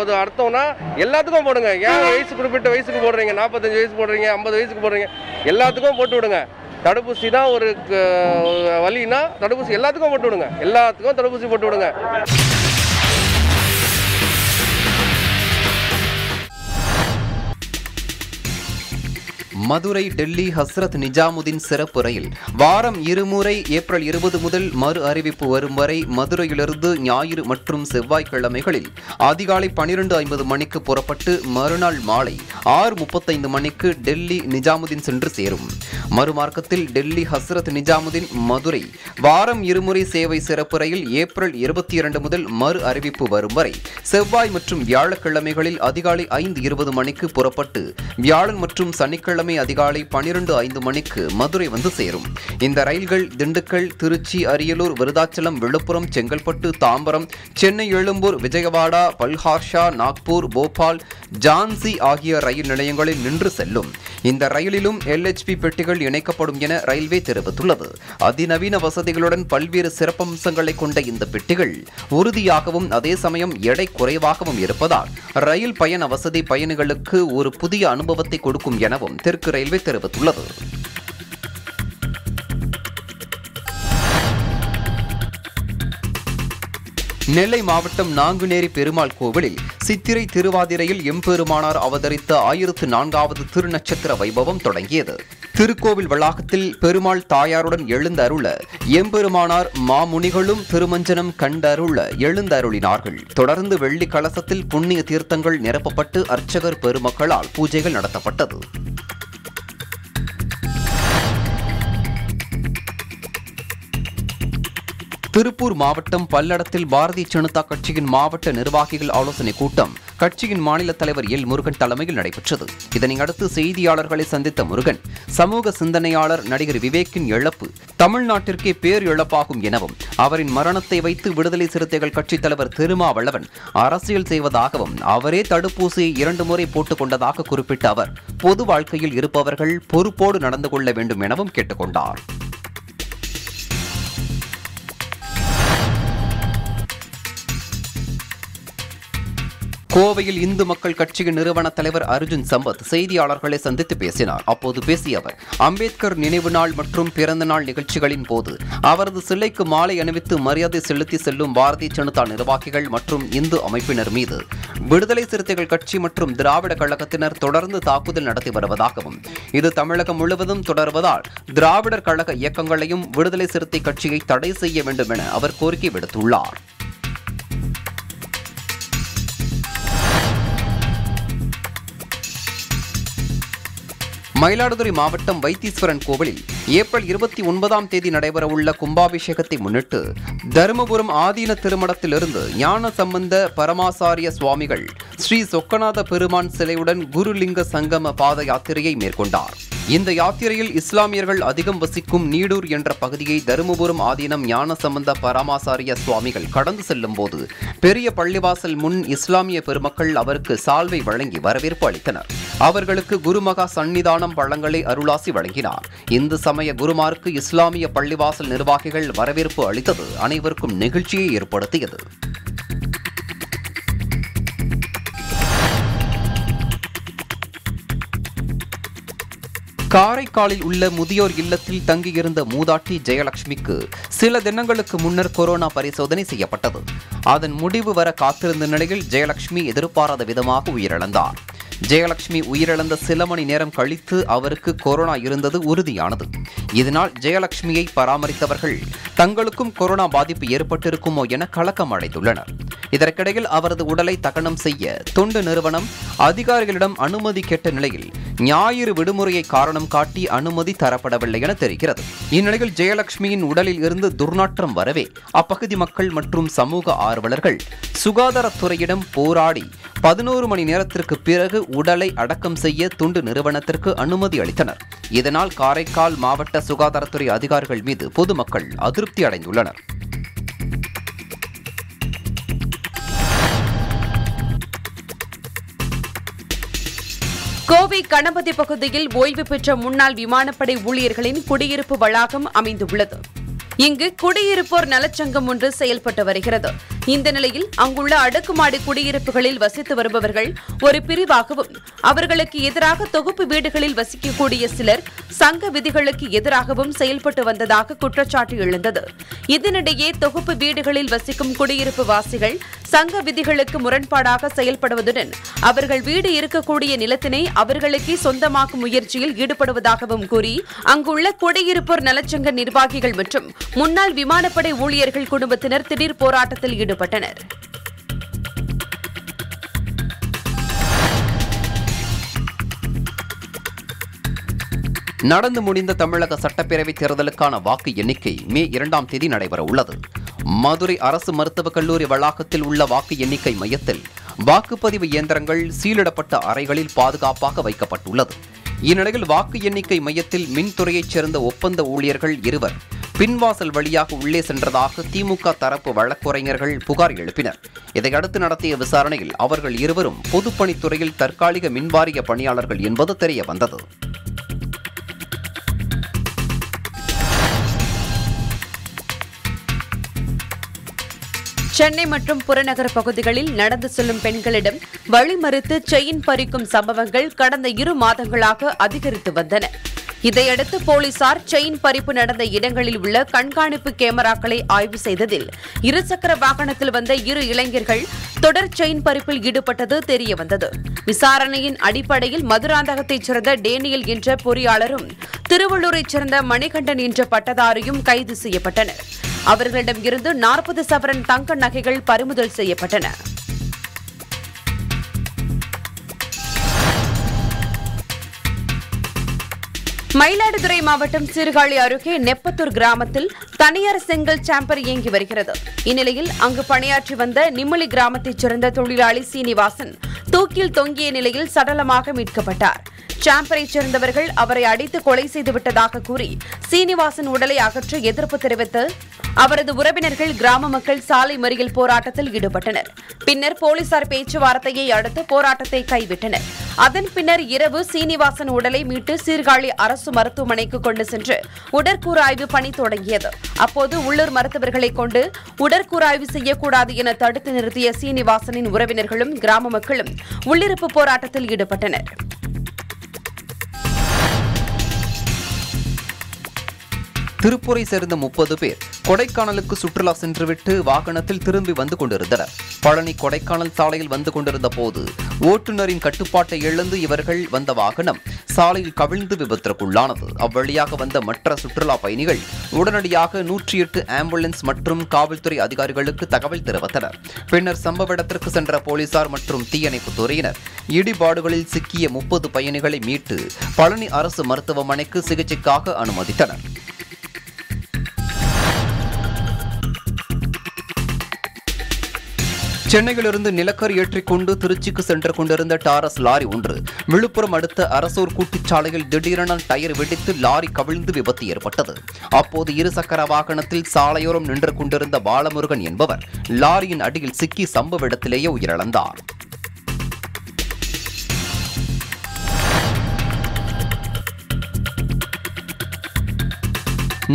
L: அது அர்த்தம்னா எல்லாத்துக்கும் போடுங்க. ஏன் வயசு குறிப்பிட்ட வயசுக்கு போடுறீங்க? நாற்பத்தஞ்சு வயசு போடுறீங்க? ஐம்பது வயசுக்கு போடுறீங்க? எல்லாத்துக்கும் போட்டு விடுங்க. தடுப்பூசி தான் ஒரு வழினா தடுப்பூசி எல்லாத்துக்கும் போட்டு விடுங்க. எல்லாத்துக்கும் தடுப்பூசி போட்டு விடுங்க.
B: மதுரை டெல்லி ஹஸ்ரத் நிஜாமுதீன் சிறப்பு ரயில் வாரம் இருமுறை ஏப்ரல் இருபது முதல் மறு அறிவிப்பு வரும் வரை மதுரையிலிருந்து ஞாயிறு மற்றும் செவ்வாய்க்கிழமைகளில் அதிகாலை பனிரெண்டு ஐம்பது மணிக்கு புறப்பட்டு மறுநாள் மாலை ஆறு முப்பத்தைந்து மணிக்கு டெல்லி நிஜாமுதீன் சென்று சேரும். மறுமார்க்கத்தில் டெல்லி ஹஸ்ரத் நிஜாமுதீன் மதுரை வாரம் இருமுறை சேவை சிறப்பு ரயில் ஏப்ரல் இருபத்தி இரண்டு முதல் மறு அறிவிப்பு வரும் வரை செவ்வாய் மற்றும் வியாழக்கிழமைகளில் அதிகாலை ஐந்து இருபது மணிக்கு புறப்பட்டு வியாழன் மற்றும் சனிக்கிழமை அதிகாலை பனிரெண்டு ஐந்து மணிக்கு மதுரை வந்து சேரும். இந்த ரயில்கள் திண்டுக்கல் திருச்சி அரியலூர் விருதாச்சலம் விழுப்புரம் செங்கல்பட்டு தாம்பரம் சென்னை எழும்பூர் விஜயவாடா பல்ஹார்ஷா நாக்பூர் போபால் ஜான்சி ஆகிய ரயில் நிலையங்களில் நின்று செல்லும். இந்த ரயிலிலும் எல்ஹெச்பி பெட்டிகள் இணைக்கப்படும் என ரயில்வே தெரிவித்துள்ளது. அதிநவீன வசதிகளுடன் பல்வேறு சிறப்பம்சங்களை கொண்ட இந்த பெட்டிகள் உறுதியாகவும் அதே சமயம் எடை குறைவாகவும் இருப்பதால் ரயில் பயண வசதி பயணிகளுக்கு ஒரு புதிய அனுபவத்தை கொடுக்கும் எனவும் தெற்கு ரயில்வே தெரிவித்துள்ளது. நெல்லை மாவட்டம் நாங்குநேரி பெருமாள் கோவிலில் சித்திரை திருவாதிரையில் எம்பெருமானார் அவதரித்த ஆயிரத்து நான்காவது திருநட்சத்திர வைபவம் தொடங்கியது. திருக்கோவில் வளாகத்தில் பெருமாள் தாயாருடன் எழுந்தருள எம்பெருமானார் மாமுனிகளும் திருமஞ்சனம் கண்டருள எழுந்தருளினார்கள். தொடர்ந்து வெள்ளி கலசத்தில் புண்ணிய தீர்த்தங்கள் நிரப்பப்பட்டு அர்ச்சகர் பெருமக்களால் பூஜைகள் நடத்தப்பட்டது. திருப்பூர் மாவட்டம் பல்லடத்தில் பாரதிய ஜனதா கட்சியின் மாவட்ட நிர்வாகிகள் ஆலோசனைக் கூட்டம் கட்சியின் மாநில தலைவர் எல். முருகன் தலைமையில் நடைபெற்றது. இதனையடுத்து செய்தியாளர்களை சந்தித்த முருகன் சமூக சிந்தனையாளர் நடிகர் விவேக்கின் இழப்பு தமிழ்நாட்டிற்கே பேர் இழப்பாகும் எனவும் அவரின் மரணத்தை வைத்து விடுதலை சிறுத்தைகள் கட்சித் தலைவர் திருமாவளவன் அரசியல் செய்வதாகவும் அவரே தடுப்பூசியை இரண்டு முறை போட்டுக் கொண்டதாக குறிப்பிட்ட அவர் பொது வாழ்க்கையில் இருப்பவர்கள் பொறுப்போடு நடந்து கொள்ள வேண்டும் எனவும் கேட்டுக்கொண்டார் கோவையில் இந்து மக்கள் கட்சியின் நிறுவன தலைவர் அர்ஜுன் சம்பத் செய்தியாளர்களை சந்தித்து பேசினார். அப்போது பேசிய அவர் அம்பேத்கர் நினைவு நாள் மற்றும் பிறந்த நாள் நிகழ்ச்சிகளின் போது அவரது சிலைக்கு மாலை அணிவித்து மரியாதை செலுத்தி செல்லும் பாரதிய ஜனதா நிர்வாகிகள் மற்றும் இந்து அமைப்பினர் மீது விடுதலை சிறுத்தைகள் கட்சி மற்றும் திராவிட கழகத்தினர் தொடர்ந்து தாக்குதல் நடத்தி வருவதாகவும் இது தமிழகம் முழுவதும் தொடர்வதால் திராவிடர் கழக இயக்கங்களையும் விடுதலை சிறுத்தை கட்சியை தடை செய்ய வேண்டும் என அவர் கோரிக்கை விடுத்துள்ளார். மயிலாடுதுறை மாவட்டம் வைத்தீஸ்வரன் கோவிலில் ஏப்ரல் இருபத்தி ஒன்பதாம் தேதி நடைபெறவுள்ள கும்பாபிஷேகத்தை முன்னிட்டு தருமபுரம் ஆதீன திருமணத்திலிருந்து ஞான சம்பந்த பரமாசாரிய சுவாமிகள் ஸ்ரீ சொக்கநாத பெருமான் சிலையுடன் குருலிங்க சங்கம பாத யாத்திரையை மேற்கொண்டார். இந்த யாத்திரையில் இஸ்லாமியர்கள் அதிகம் வசிக்கும் நீடூர் என்ற பகுதியை தருமபுரம் ஆதீனம் ஞான சம்பந்த பரமாசாரிய சுவாமிகள் கடந்து செல்லும் போது பெரிய பள்ளிவாசல் முன் இஸ்லாமிய பெருமக்கள் அவருக்கு சால்வை வழங்கி வரவேற்பு அளித்தனர். அவர்களுக்கு குருமகா சந்நிதானம் பழங்களை அருளாசி வழங்கினார். இந்து சமய குருமாருக்கு இஸ்லாமிய பள்ளிவாசல் நிர்வாகிகள் வரவேற்பு அளித்தது அனைவருக்கும் நெகிழ்ச்சியை ஏற்படுத்தியது. காரைக்காலில் உள்ள முதியோர் இல்லத்தில் தங்கியிருந்த மூதாட்டி ஜெயலட்சுமிக்கு சில தினங்களுக்கு முன்னர் கொரோனா பரிசோதனை செய்யப்பட்டது. அதன் முடிவு வர காத்திருந்த நிலையில் ஜெயலட்சுமி எதிர்பாராத விதமாக உயிரிழந்தார். ஜெயலட்சுமி உயிரிழந்த சில மணி நேரம் கழித்து அவருக்கு கொரோனா இருந்தது உறுதியானது. இதனால் ஜெயலட்சுமியை பராமரித்தவர்கள் தங்களுக்கும் கொரோனா பாதிப்பு ஏற்பட்டிருக்குமோ என கலக்கம் அடைந்துள்ளனர். இதற்கிடையில் அவரது உடலை தகனம் செய்ய தொண்டு நிறுவனம் அதிகாரிகளிடம் அனுமதி கேட்ட நிலையில் ஞாயிறு விடுமுறையை காரணம் காட்டி அனுமதி தரப்படவில்லை என தெரிகிறது. இந்நிலையில் ஜெயலட்சுமியின் உடலில் இருந்து துர்நாற்றம் வரவே அப்பகுதி மக்கள் மற்றும் சமூக ஆர்வலர்கள் சுகாதாரத்துறையிடம் போராடி பதினோரு மணி நேரத்திற்கு பிறகு உடலை அடக்கம் செய்ய துண்டு நிறுவனத்திற்கு அனுமதி அளித்தனர். இதனால் காரைக்கால் மாவட்ட சுகாதாரத்துறை அதிகாரிகள் மீது பொதுமக்கள் அதிருப்தி அடைந்துள்ளனர்.
C: கோவை கணபதி பகுதியில் ஓய்வு பெற்ற முன்னாள் விமானப்படை ஊழியர்களின் குடியிருப்பு வளாகம் அமைந்துள்ளது. இங்கு குடியிருப்போர் நலச்சங்கம் ஒன்று செயல்பட்டு வருகிறது. இந்த நிலையில் அங்குள்ள அடுக்குமாடி குடியிருப்புகளில் வசித்து வருபவர்கள் ஒரு பிரிவாகவும் அவர்களுக்கு எதிராக தொகுப்பு வீடுகளில் வசிக்கக்கூடிய சிலர் சங்க விதிகளுக்கு எதிராகவும் செயல்பட்டு வந்ததாக குற்றச்சாட்டு எழுந்தது. இதனிடையே தொகுப்பு வீடுகளில் வசிக்கும் குடியிருப்பு வாசிகள் சங்க விதிகளுக்கு முரண்பாடாக செயல்படுவதுடன் அவர்கள் வீடு இருக்கக்கூடிய நிலத்தினை அவர்களுக்கே சொந்தமாக்கும் முயற்சியில் ஈடுபடுவதாகவும் கூறி அங்குள்ள குடியிருப்போர் நலச்சங்க நிர்வாகிகள் மற்றும் முன்னாள் விமானப்படை ஊழியர்கள் குடும்பத்தினர் திடீர் போராட்டத்தில் ஈடுபட்டனர்.
B: நடந்து முடிந்த தமிழக சட்டப்பேரவை தேர்தலுக்கான வாக்கு எண்ணிக்கை மே இரண்டாம் தேதி நடைபெற உள்ளது. மதுரை அரசு மருத்துவக் கல்லூரி வளாகத்தில் உள்ள வாக்கு எண்ணிக்கை மையத்தில் வாக்குப்பதிவு இயந்திரங்கள் சீலிடப்பட்ட அறைகளில் பாதுகாப்பாக வைக்கப்பட்டுள்ளது. இந்நிலையில் வாக்கு எண்ணிக்கை மையத்தில் மின்துறையைச் சேர்ந்த ஒப்பந்த ஊழியர்கள் இருவர் பின்வாசல் வழியாக உள்ளே சென்றதாக திமுக தரப்பு வழக்குரைஞர்கள் புகார் எழுப்பினர். இதையடுத்து நடத்திய விசாரணையில் அவர்கள் இருவரும் பொதுப்பணித்துறையில் தற்காலிக மின்வாரிய பணியாளர்கள் என்பது தெரிய வந்தது.
C: சென்னை மற்றும் புறநகர் பகுதிகளில் நடந்து செல்லும் பெண்களிடம் வழிமறித்து செயின் பறிக்கும் சம்பவங்கள் கடந்த இரு மாதங்களாக அதிகரித்து வந்தன. இதையடுத்து போலீசார் செயின் பறிப்பு நடந்த இடங்களில் உள்ள கண்காணிப்பு கேமராக்களை ஆய்வு செய்ததில் இருசக்கர வாகனத்தில் வந்த இரு இளைஞர்கள் தொடர் செயின் பறிப்பில் ஈடுபட்டது தெரியவந்தது. விசாரணையின் அடிப்படையில் மதுராந்தகத்தைச் சேர்ந்த டேனியல் என்ற பொறியாளரும் திருவள்ளூரைச் சேர்ந்த மணிகண்டன் என்ற பட்டதாரியும் கைது செய்யப்பட்டனர். அவர்களிடம் இருந்து நாற்பது சவரன் தங்க நகைகள் பறிமுதல் செய்யப்பட்டன. மயிலாடுதுறை மாவட்டம் சீர்காழி அருகே நெப்பத்தூர் கிராமத்தில் தனியார் செங்கல் சாம்பர் இயங்கி வருகிறது. இந்நிலையில் அங்கு பணியாற்றி வந்த நிம்மலி கிராமத்தைச் சேர்ந்த தொழிலாளி சீனிவாசன் தூக்கில் தொங்கிய நிலையில் சடலமாக மீட்கப்பட்டார். சாம்பரைச் சேர்ந்தவர்கள் அவரை அடித்து கொலை செய்துவிட்டதாக கூறி சீனிவாசன் உடலை அகற்ற எதிர்ப்பு தெரிவித்து அவரது உறவினர்கள் கிராம மக்கள் சாலை மறியல் போராட்டத்தில் ஈடுபட்டனர். பின்னர் போலீசார் பேச்சுவார்த்தையை அடுத்து போராட்டத்தை கைவிட்டனர். அதன் பின்னர் இரவு சீனிவாசன் உடலை மீட்டு சீர்காழி அரசு மருத்துவமனைக்கு கொண்டு சென்று உடற்கூறாய்வு பணி தொடங்கியது. அப்போது உள்ளூர் மருத்துவர்களை கொண்டு உடற்கூறாய்வு செய்யக்கூடாது என தடுத்து நிறுத்திய சீனிவாசனின் உறவினர்களும் கிராம மக்களும் உள்ளிருப்பு போராட்டத்தில் ஈடுபட்டனர்.
B: திருப்பூரை சேர்ந்த முப்பது பேர் கொடைக்கானலுக்கு சுற்றுலா சென்றுவிட்டு வாகனத்தில் திரும்பி வந்து கொண்டிருந்தனர். பழனி கொடைக்கானல் சாலையில் வந்து கொண்டிருந்த போது ஓட்டுநரின் கட்டுப்பாட்டை இழந்து இவர்கள் வந்த வாகனம் சாலையில் கவிழ்ந்து விபத்திற்குள்ளானது. அவ்வழியாக வந்த மற்ற சுற்றுலா பயணிகள் உடனடியாக நூற்றி எட்டு ஆம்புலன்ஸ் மற்றும் காவல்துறை அதிகாரிகளுக்கு தகவல் தெரிவித்தனர். பின்னர் சம்பவ இடத்திற்கு சென்ற போலீசார் மற்றும் தீயணைப்பு துறையினர் இடிபாடுகளில் சிக்கிய முப்பது பயணிகளை மீட்டு பழனி அரசு மருத்துவமனைக்கு சிகிச்சைக்காக அனுமதித்தனர். சென்னையிலிருந்து நிலக்கரி ஏற்றிக்கொண்டு திருச்சிக்கு சென்று கொண்டிருந்த டாரஸ் லாரி ஒன்று. விழுப்புரம் அடுத்த அரசூர் கூட்டுச்சாலையில் திடீரென டயர் வெடித்து லாரி கவிழ்ந்து விபத்து ஏற்பட்டது. அப்போது இருசக்கர வாகனத்தில் சாலையோரம் நின்று கொண்டிருந்த பாலமுருகன் என்பவர் லாரியின் அடியில் சிக்கி சம்பவ இடத்திலேயே உயிரிழந்தார்.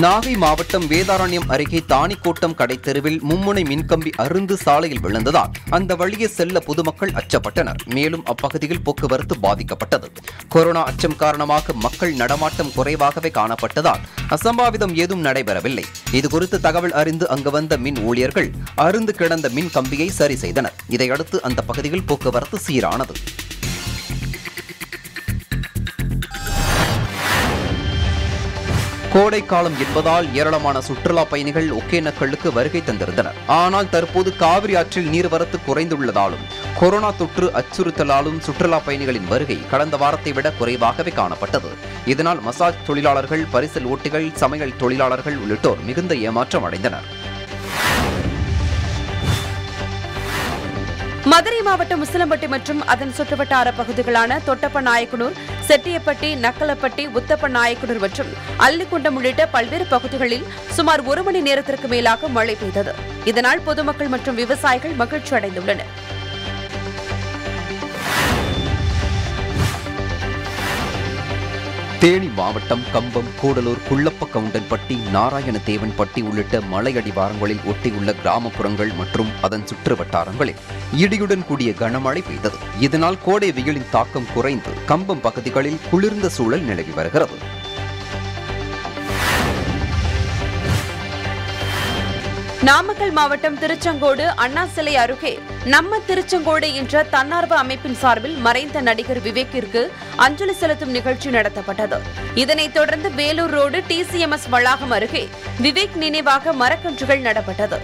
B: நாகை மாவட்டம் வேதாரண்யம் அருகே தாணிக்கோட்டம் கடைத்தெருவில் மும்முனை மின்கம்பி அருந்து சாலையில் விழுந்ததால் அந்த வழியே செல்ல பொதுமக்கள் அச்சப்பட்டனர். மேலும் அப்பகுதியில் போக்குவரத்து பாதிக்கப்பட்டது. கொரோனா அச்சம் காரணமாக மக்கள் நடமாட்டம் குறைவாகவே காணப்பட்டதால் அசம்பாவிதம் ஏதும் நடைபெறவில்லை. இதுகுறித்து தகவல் அறிந்து அங்கு வந்த மின் ஊழியர்கள் அருந்து கிடந்த மின் கம்பியை சரி செய்தனர். இதையடுத்து அந்த பகுதியில் போக்குவரத்து சீரானது. கோடை காலம் என்பதால் ஏராளமான சுற்றுலா பயணிகள் ஒகேனக்கல்லுக்கு வருகை தந்திருந்தனர். ஆனால் தற்போது காவிரி ஆற்றில் நீர்வரத்து குறைந்துள்ளதாலும் கொரோனா தொற்று அச்சுறுத்தலாலும் சுற்றுலா பயணிகளின் வருகை கடந்த வாரத்தை விட குறைவாகவே காணப்பட்டது. இதனால் மசாஜ் தொழிலாளர்கள் பரிசல் ஓட்டிகள் சமையல் தொழிலாளர்கள் உள்ளிட்டோர் மிகுந்த ஏமாற்றம் அடைந்தனர்.
C: மதுரை மாவட்டம் உசிலம்பட்டி மற்றும் அதன் சுற்றுவட்டார பகுதிகளான தொட்டப்ப நாயக்கனூர் செட்டியப்பட்டி நக்கலப்பட்டி உத்தப்ப நாயக்கனூர் மற்றும் அல்லிக்குண்டம் உள்ளிட்ட பல்வேறு பகுதிகளில் சுமார் ஒரு மணி நேரத்திற்கு மேலாக மழை பெய்தது. இதனால் பொதுமக்கள் மற்றும் விவசாயிகள் மகிழ்ச்சி அடைந்துள்ளனர்
B: தேனி மாவட்டம் கம்பம் கூடலூர் குள்ளப்ப கவுண்டன்பட்டி நாராயணதேவன்பட்டி உள்ளிட்ட மலையடிவாரங்களில் ஒட்டியுள்ள கிராமப்புறங்கள் மற்றும் அதன் சுற்று வட்டாரங்களில் இடியுடன் கூடிய கனமழை பெய்தது. இதனால் கோடை வெயிலின் தாக்கம் குறைந்து கம்பம் பகுதிகளில் குளிர்ந்த சூழல் நிலவி வருகிறது.
C: நாமக்கல் மாவட்டம் திருச்செங்கோடு அண்ணா சிலை அருகே நம்ம திருச்செங்கோடு என்ற தன்னார்வ அமைப்பின் சார்பில் மறைந்த நடிகர் விவேக்கிற்கு அஞ்சலி செலுத்தும் நிகழ்ச்சி நடத்தப்பட்டது. இதனைத் தொடர்ந்து வேலூர் ரோடு டிசிஎம்எஸ் வளாகம் அருகே விவேக் நினைவாக மரக்கன்றுகள் நடப்பட்டது.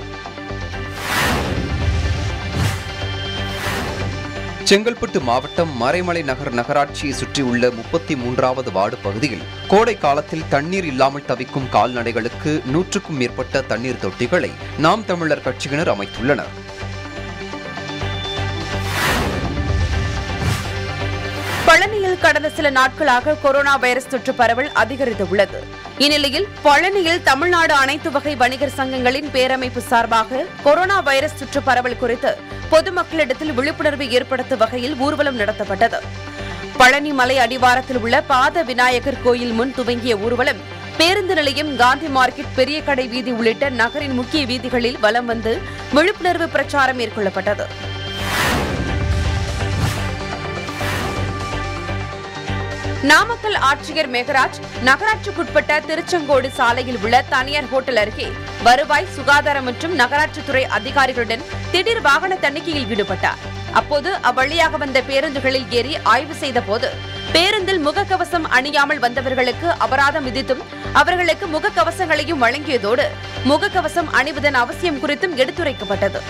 B: செங்கல்பட்டு மாவட்டம் மறைமலை நகர் நகராட்சியை சுற்றியுள்ள முப்பத்தி மூன்றாவது வார்டு பகுதியில் கோடை காலத்தில் தண்ணீர் இல்லாமல் தவிக்கும் கால்நடைகளுக்கு நூற்றுக்கும் மேற்பட்ட தண்ணீர் தொட்டிகளை நாம் தமிழர் கட்சியினர் அமைத்துள்ளனர்.
C: தமிழகத்தில் கடந்த சில நாட்களாக கொரோனா வைரஸ் தொற்று பரவல் அதிகரித்துள்ளது இந்நிலையில் பழனியில் தமிழ்நாடு அனைத்து வகை வணிகர் சங்கங்களின் பேரமைப்பு சார்பாக கொரோனா வைரஸ் தொற்று பரவல் குறித்து பொதுமக்களிடத்தில் விழிப்புணர்வு ஏற்படுத்தும் வகையில் ஊர்வலம் நடத்தப்பட்டது. பழனி மலை அடிவாரத்தில் உள்ள பாத விநாயகர் கோயில் முன் துவங்கிய ஊர்வலம் பேருந்து நிலையம் காந்தி மார்க்கெட் பெரிய கடை வீதி உள்ளிட்ட நகரின் முக்கிய வீதிகளில் வலம் வந்து விழிப்புணர்வு பிரச்சாரம் மேற்கொள்ளப்பட்டது. நாமக்கல் ஆட்சியர் மேகராஜ் நகராட்சிக்குட்பட்ட திருச்செங்கோடு சாலையில் உள்ள தனியார் ஹோட்டல் அருகே வருவாய் சுகாதாரம் மற்றும் நகராட்சித்துறை அதிகாரிகளுடன் திடீர் வாகன தணிக்கையில் ஈடுபட்டார். அப்போது அவ்வழியாக வந்த பேருந்துகளில் ஏறி ஆய்வு செய்த போது பேருந்தில் முகக்கவசம் அணியாமல் வந்தவர்களுக்கு அபராதம் விதித்தும் அவர்களுக்கு முகக்கவசங்களையும் வழங்கியதோடு முகக்கவசம் அணிவதன் அவசியம் குறித்தும் எடுத்துரைக்கப்பட்டது.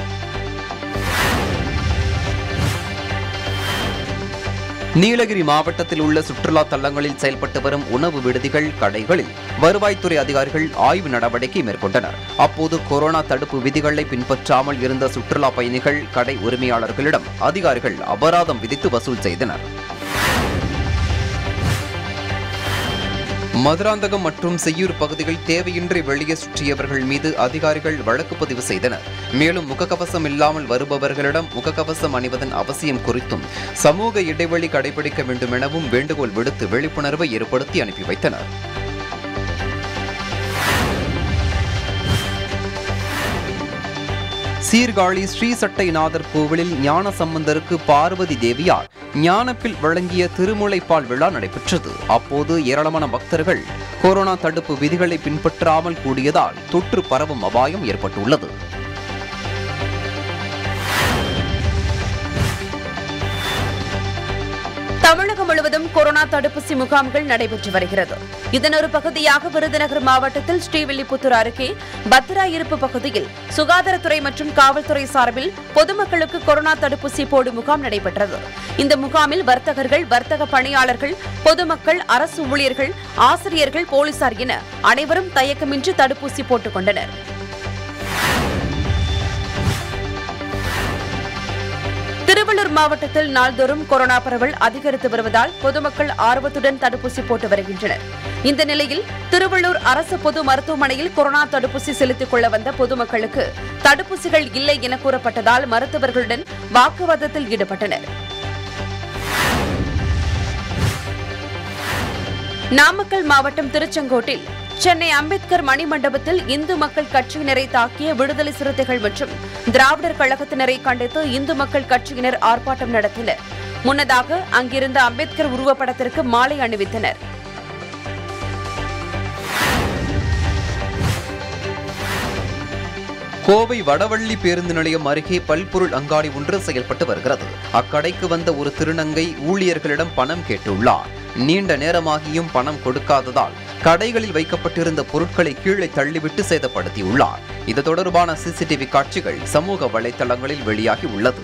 B: நீலகிரி மாவட்டத்தில் உள்ள சுற்றுலா தலங்களில் செயல்பட்டு வரும் உணவு விடுதிகள் கடைகளில் வருவாய்த்துறை அதிகாரிகள் ஆய்வு நடவடிக்கை மேற்கொண்டனர். அப்போது கொரோனா தடுப்பு விதிகளை பின்பற்றாமல் இருந்த சுற்றுலா பயணிகள் கடை உரிமையாளர்களிடம் அதிகாரிகள் அபராதம் விதித்து வசூல் செய்தனர். மதுராந்தகம் மற்றும் செய்யூர் பகுதிகள் தேவையின்றி வெளியே சுற்றியவர்கள் மீது அதிகாரிகள் வழக்கு பதிவு செய்தனர். மேலும் முகக்கவசம் இல்லாமல் வருபவர்களிடம் முகக்கவசம் அணிவதன் அவசியம் குறித்தும் சமூக இடைவெளி கடைபிடிக்க வேண்டும் எனவும் வேண்டுகோள் விடுத்து விழிப்புணர்வை ஏற்படுத்தி அனுப்பி வைத்தனர். சீர்காழி ஸ்ரீ சட்டைநாதர் கோவிலில் ஞான சம்பந்தருக்கு பார்வதி தேவியார் ஞானப்பில் வழங்கிய திருமுலைப்பால் விழா நடைபெற்றது. அப்போது ஏராளமான பக்தர்கள் கொரோனா தடுப்பு விதிகளை பின்பற்றாமல் கூடியதால் தொற்று பரவும் அபாயம் ஏற்பட்டுள்ளது.
C: தமிழகம் முழுவதும் கொரோனா தடுப்பூசி முகாம்கள் நடைபெற்று வருகிறது. இதன் ஒரு பகுதியாக விருதுநகர் மாவட்டத்தில் ஸ்ரீவில்லிபுத்தூர் அருகே பத்ரா இருப்பு பகுதியில் சுகாதாரத்துறை மற்றும் காவல்துறை சார்பில் பொதுமக்களுக்கு கொரோனா தடுப்பூசி போடும் முகாம் நடைபெற்றது. இந்த முகாமில் வர்த்தகர்கள் வர்த்தக பணியாளர்கள் பொதுமக்கள் அரசு ஊழியர்கள் ஆசிரியர்கள் போலீசார் என அனைவரும் தயக்கமின்றி தடுப்பூசி போட்டுக் கொண்டனர். திருவள்ளூர் மாவட்டத்தில் நாள்தோறும் கொரோனா பரவல் அதிகரித்து வருவதால் பொதுமக்கள் ஆர்வத்துடன் தடுப்பூசி போட்டு வருகின்றனர். இந்த நிலையில் திருவள்ளூர் அரசு பொது மருத்துவமனையில் கொரோனா தடுப்பூசி செலுத்திக் கொள்ள வந்த பொதுமக்களுக்கு தடுப்பூசிகள் இல்லை என கூறப்பட்டதால் மருத்துவர்களுடன் வாக்குவாதத்தில் ஈடுபட்டனர். நாமக்கல் மாவட்டம் திருச்செங்கோட்டில் சென்னை அம்பேத்கர் மணிமண்டபத்தில் இந்து மக்கள் கட்சியினரை தாக்கிய விடுதலை சிறுத்தைகள் மற்றும் திராவிடர் கழகத்தினரை கண்டித்து இந்து மக்கள் கட்சியினர் ஆர்ப்பாட்டம் நடத்தினர். முன்னதாக அங்கிருந்த அம்பேத்கர் உருவப்படத்திற்கு மாலை அணிவித்தனர்.
B: கோவை வடவள்ளி பேருந்து நிலையம் அருகே பல்பொருள் அங்காடி ஒன்று செயல்பட்டு வருகிறது. அக்கடைக்கு வந்த ஒரு திருநங்கை ஊழியர்களிடம் பணம் கேட்டுள்ளார். நீண்ட நேரமாகியும் பணம் கொடுக்காததால் கடைகளில் வைக்கப்பட்டிருந்த பொருட்களை கீழே தள்ளிவிட்டு சேதப்படுத்தியுள்ளார். இது தொடர்பான சிசிடிவி காட்சிகள் சமூக வலைதளங்களில் வெளியாகி உள்ளது.